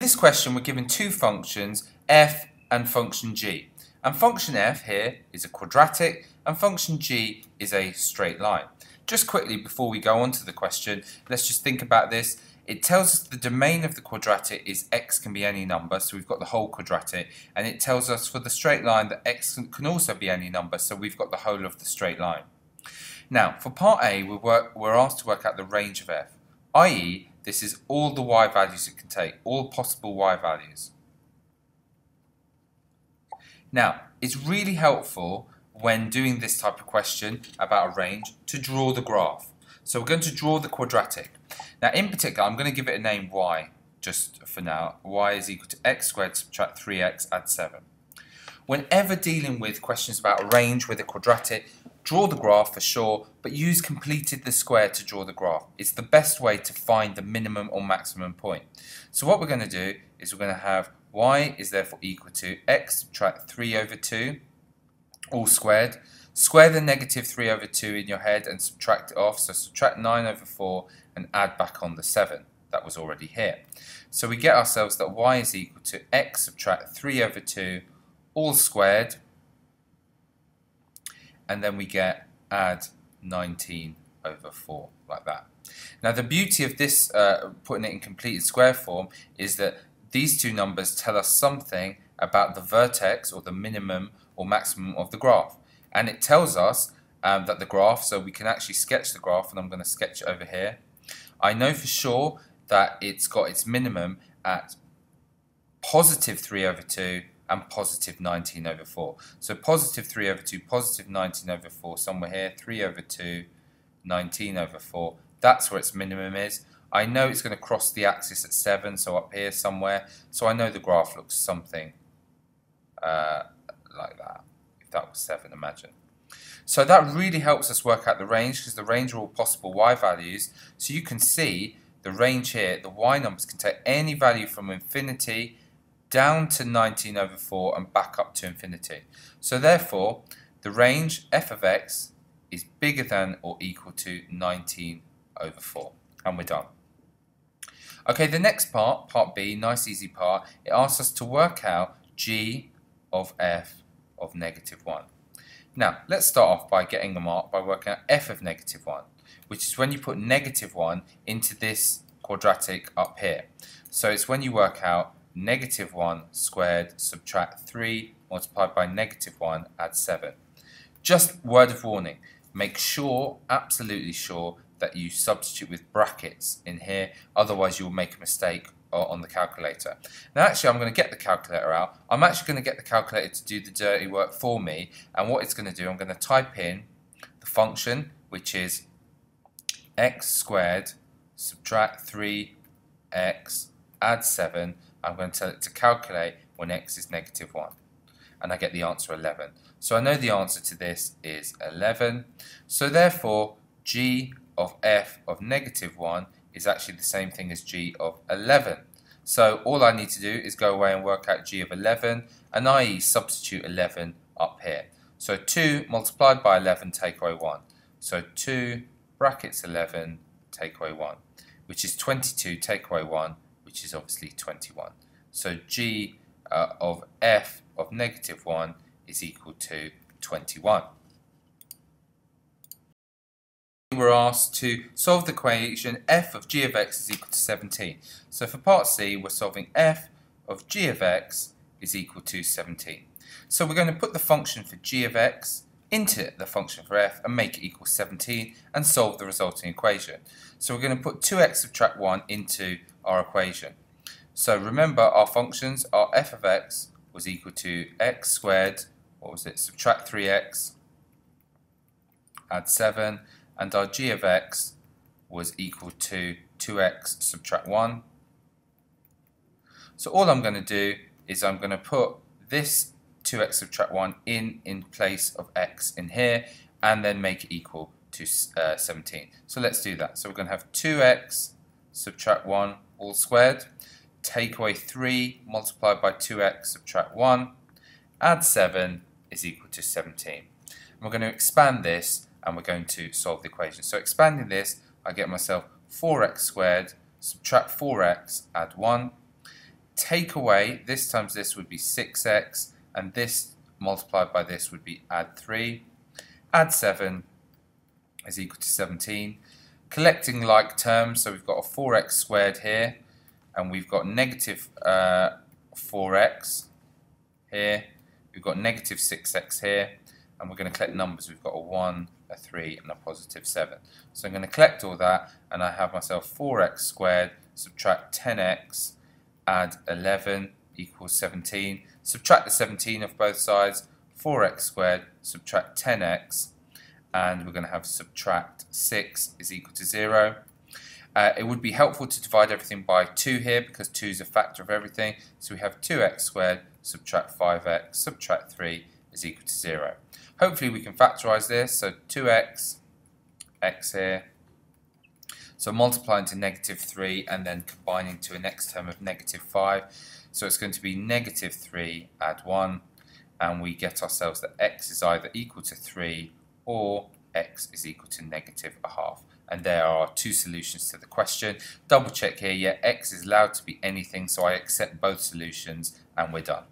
this question we're given two functions, f and function g. And function f here is a quadratic and function g is a straight line. Just quickly before we go on to the question, let's just think about this. It tells us the domain of the quadratic is x can be any number, so we've got the whole quadratic, and it tells us for the straight line that x can also be any number, so we've got the whole of the straight line. Now, for part A, we're, work, we're asked to work out the range of f, i.e. This is all the y values it can take, all possible y values. Now, it's really helpful when doing this type of question about a range to draw the graph. So we're going to draw the quadratic. Now, in particular, I'm going to give it a name y, just for now. y is equal to x squared subtract 3x add 7. Whenever dealing with questions about a range with a quadratic, Draw the graph for sure, but use completed the square to draw the graph. It's the best way to find the minimum or maximum point. So what we're going to do is we're going to have y is therefore equal to x subtract 3 over 2, all squared. Square the negative 3 over 2 in your head and subtract it off. So subtract 9 over 4 and add back on the 7. That was already here. So we get ourselves that y is equal to x subtract 3 over 2, all squared and then we get add 19 over 4, like that. Now the beauty of this, uh, putting it in completed square form, is that these two numbers tell us something about the vertex or the minimum or maximum of the graph. And it tells us um, that the graph, so we can actually sketch the graph, and I'm going to sketch it over here. I know for sure that it's got its minimum at positive 3 over 2 and positive 19 over 4. So positive 3 over 2, positive 19 over 4, somewhere here, 3 over 2, 19 over 4. That's where its minimum is. I know it's going to cross the axis at 7, so up here somewhere. So I know the graph looks something uh, like that, if that was 7, imagine. So that really helps us work out the range because the range are all possible y values. So you can see the range here, the y numbers can take any value from infinity down to 19 over 4 and back up to infinity. So therefore, the range f of x is bigger than or equal to 19 over 4. And we're done. Okay, the next part, part B, nice easy part, it asks us to work out g of f of negative 1. Now, let's start off by getting a mark by working out f of negative 1, which is when you put negative 1 into this quadratic up here. So it's when you work out negative 1 squared, subtract 3 multiplied by negative 1, add 7. Just word of warning, make sure, absolutely sure, that you substitute with brackets in here, otherwise you'll make a mistake on the calculator. Now actually I'm going to get the calculator out. I'm actually going to get the calculator to do the dirty work for me and what it's going to do, I'm going to type in the function which is x squared subtract 3x add 7 I'm going to tell it to calculate when x is negative 1. And I get the answer 11. So I know the answer to this is 11. So therefore, g of f of negative 1 is actually the same thing as g of 11. So all I need to do is go away and work out g of 11, and i.e. substitute 11 up here. So 2 multiplied by 11 take away 1. So 2 brackets 11 take away 1, which is 22 take away 1, which is obviously 21. So g uh, of f of negative 1 is equal to 21. We're asked to solve the equation f of g of x is equal to 17. So for part C, we're solving f of g of x is equal to 17. So we're going to put the function for g of x into the function for f and make it equal 17 and solve the resulting equation. So we're going to put 2x subtract 1 into our equation. So remember our functions, our f of x was equal to x squared, what was it, subtract 3x, add 7, and our g of x was equal to 2x subtract 1. So all I'm going to do is I'm going to put this 2x subtract 1 in in place of x in here and then make it equal to uh, 17. So let's do that. So we're going to have 2x subtract 1 all squared, take away 3 multiplied by 2x subtract 1, add 7 is equal to 17. And we're going to expand this and we're going to solve the equation. So expanding this, I get myself 4x squared, subtract 4x, add 1, take away, this times this would be 6x, and this multiplied by this would be add 3. Add 7 is equal to 17. Collecting like terms, so we've got a 4x squared here, and we've got negative uh, 4x here, we've got negative 6x here, and we're going to collect numbers. We've got a 1, a 3, and a positive 7. So I'm going to collect all that, and I have myself 4x squared, subtract 10x, add 11 equals 17. Subtract the 17 of both sides, 4x squared, subtract 10x, and we're going to have subtract 6 is equal to 0. Uh, it would be helpful to divide everything by 2 here because 2 is a factor of everything. So we have 2x squared, subtract 5x, subtract 3 is equal to 0. Hopefully we can factorise this. So 2x, x here. So multiplying to negative 3 and then combining to a next term of negative 5. So it's going to be negative 3 add 1 and we get ourselves that x is either equal to 3 or x is equal to negative a half. And there are two solutions to the question. Double check here, yeah, x is allowed to be anything, so I accept both solutions and we're done.